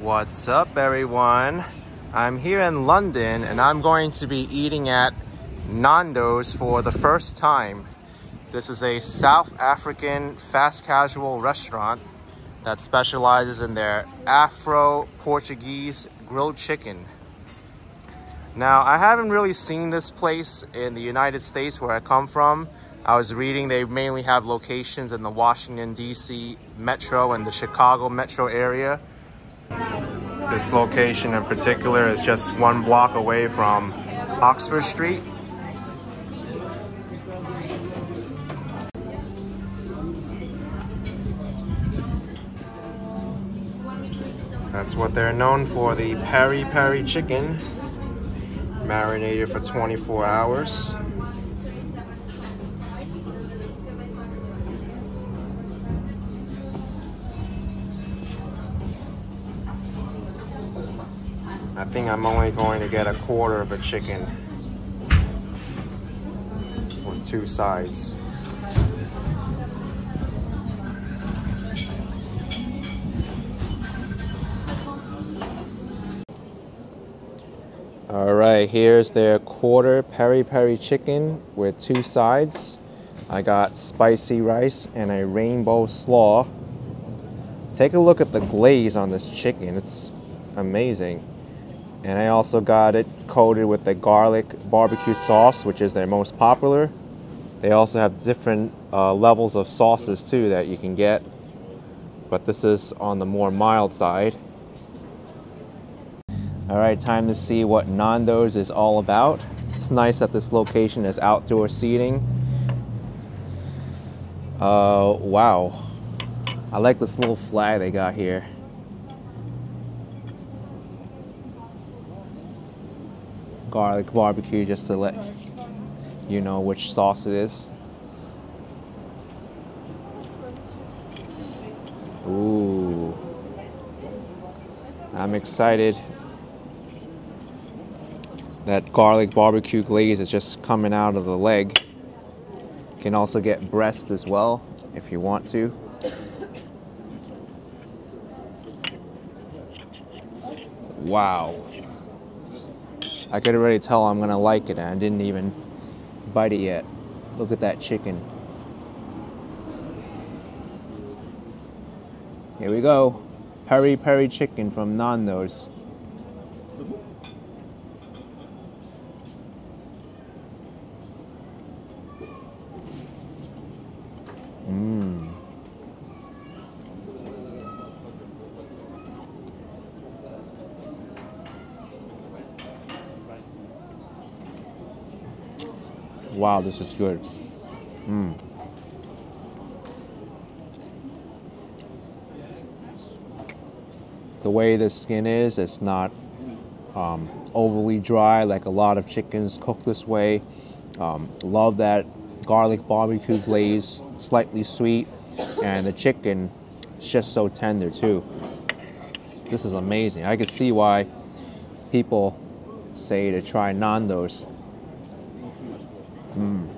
What's up, everyone? I'm here in London and I'm going to be eating at Nando's for the first time. This is a South African fast casual restaurant that specializes in their Afro Portuguese grilled chicken. Now, I haven't really seen this place in the United States where I come from. I was reading they mainly have locations in the Washington, D.C. metro and the Chicago metro area. This location in particular is just one block away from Oxford Street. That's what they're known for, the peri peri chicken, marinated for 24 hours. I think I'm only going to get a quarter of a chicken with two sides. All right, here's their quarter peri peri chicken with two sides. I got spicy rice and a rainbow slaw. Take a look at the glaze on this chicken. It's amazing. And I also got it coated with the garlic barbecue sauce, which is their most popular. They also have different uh, levels of sauces too that you can get, but this is on the more mild side. All right, time to see what Nando's is all about. It's nice that this location is outdoor seating. Uh, wow. I like this little flag they got here. Garlic barbecue just to let you know which sauce it is. Ooh. I'm excited that garlic barbecue glaze is just coming out of the leg. You can also get breast as well if you want to. Wow. I could already tell I'm gonna like it and I didn't even bite it yet. Look at that chicken. Here we go. Peri peri chicken from Nando's. Mmm. Wow, this is good. Mmm. The way the skin is, it's not um, overly dry like a lot of chickens cook this way. Um, love that garlic barbecue glaze, slightly sweet, and the chicken is just so tender too. This is amazing. I could see why people say to try Nando's. Mm.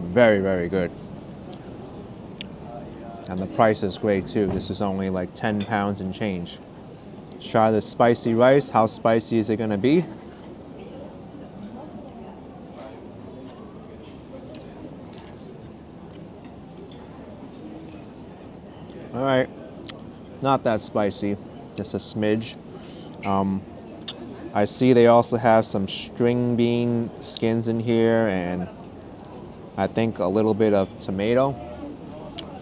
Very, very good. And the price is great too. This is only like 10 pounds and change. Let's try the spicy rice. How spicy is it gonna be? All right, not that spicy, just a smidge. Um, I see they also have some string bean skins in here and I think a little bit of tomato.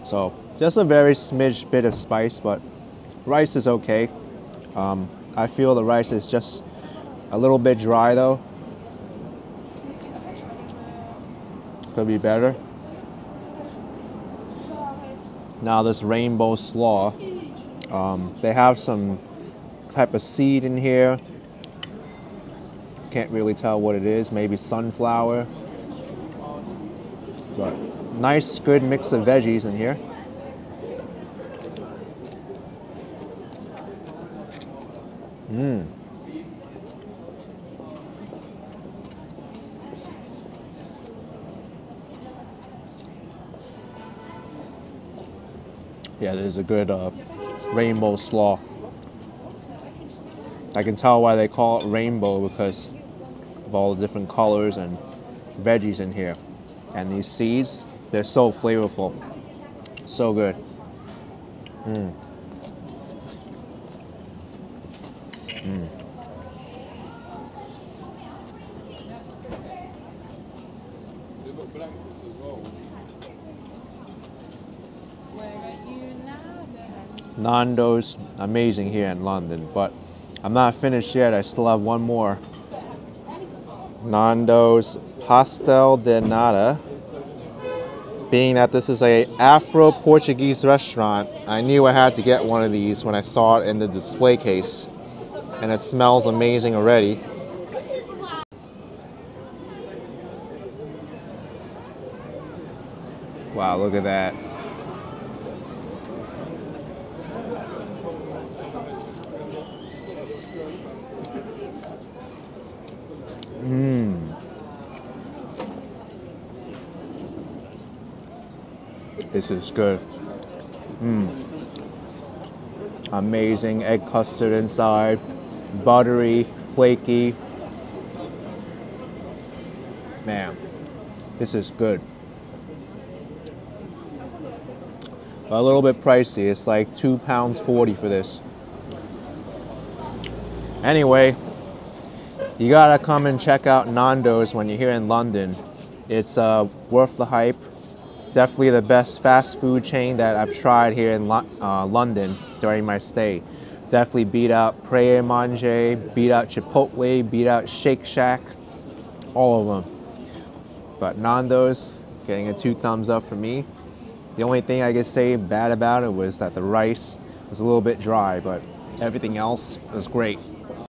So just a very smidge bit of spice, but rice is okay. Um, I feel the rice is just a little bit dry though. Could be better. Now this rainbow slaw, um, they have some type of seed in here. Can't really tell what it is, maybe sunflower. But nice, good mix of veggies in here. Mmm. Yeah, there's a good uh, rainbow slaw. I can tell why they call it rainbow because of all the different colors and veggies in here. And these seeds, they're so flavorful. So good. Mm. Mm. Nando's amazing here in London, but I'm not finished yet. I still have one more. Nando's Pastel de Nata. Being that this is a Afro-Portuguese restaurant, I knew I had to get one of these when I saw it in the display case. And it smells amazing already. Wow, look at that. This is good. Mmm. Amazing egg custard inside, buttery, flaky. Man, this is good. A little bit pricey. It's like two pounds forty for this. Anyway, you gotta come and check out Nando's when you're here in London. It's uh, worth the hype. Definitely the best fast food chain that I've tried here in Lo uh, London during my stay. Definitely beat out Pret Manger, beat out Chipotle, beat out Shake Shack, all of them. But Nando's getting a two thumbs up for me. The only thing I could say bad about it was that the rice was a little bit dry, but everything else was great.